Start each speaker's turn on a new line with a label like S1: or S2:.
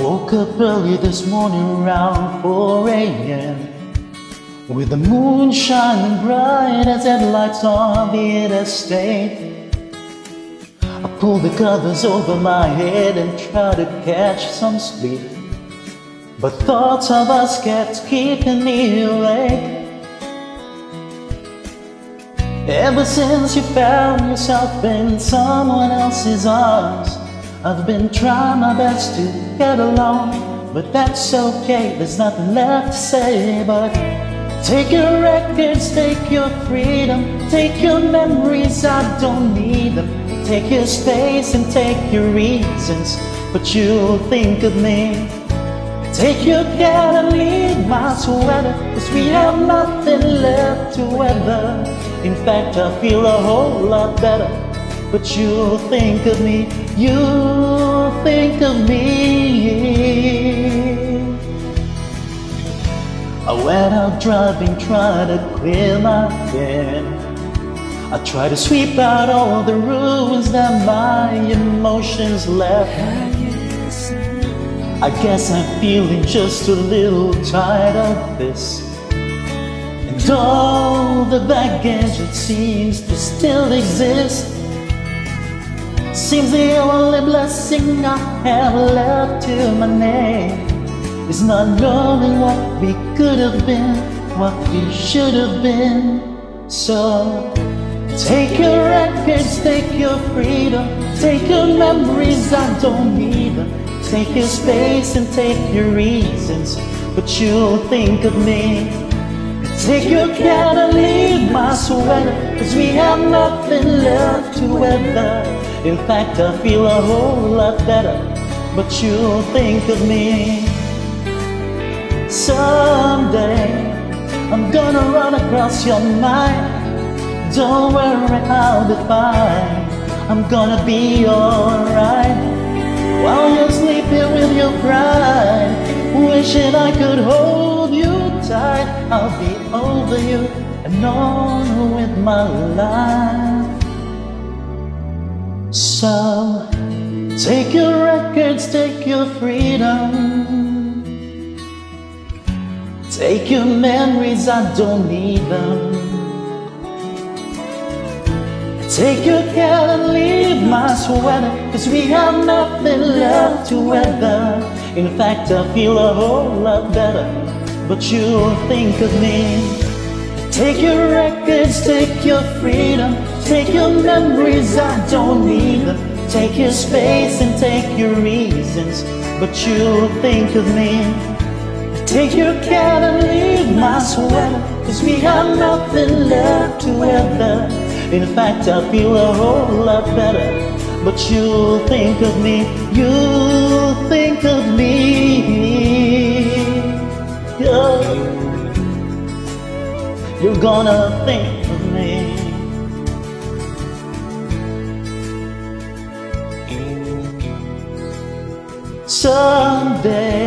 S1: woke up early this morning around 4 a.m. With the moon shining bright as headlights on the interstate. I pulled the covers over my head and tried to catch some sleep. But thoughts of us kept keeping me awake. Ever since you found yourself in someone else's arms, I've been trying my best to get along, but that's okay, there's nothing left to say but Take your records, take your freedom, take your memories, I don't need them. Take your space and take your reasons, but you'll think of me. Take your cat and leave my sweater Cause we have nothing left to weather. In fact, I feel a whole lot better But you'll think of me, you'll think of me. I went out driving, trying to clear my head I tried to sweep out all the ruins that my emotions left. I guess I'm feeling just a little tired of this. And all the baggage it seems to still exist Seems the only blessing I have left to my name. Is not knowing what we could have been What we should have been. So Take your records, take your freedom Take your memories, I don't need them Take your space and take your reasons, but you'll think of me. Take your cat sweater, cause we have nothing left to weather. In fact, I feel a whole lot better, but you'll think of me. Someday, I'm gonna run across your mind. Don't worry, I'll be fine. I'm gonna be alright. While you're sleeping with your pride Wishing I could hold you tight I'll be over you and on with my life. So take your records, take your freedom. Take your memories, I don't need them. Take your cat and leave my sweater Cause we have nothing left to weather. In fact I feel a whole lot better But you'll think of me Take your records, take your freedom Take your memories, I don't need them Take your space and take your reasons But you'll think of me Take your cat and leave my sweater Cause we have nothing left to weather in fact, I feel a whole lot better. But you'll think of me, you'll think of me. You're gonna think of me. Someday.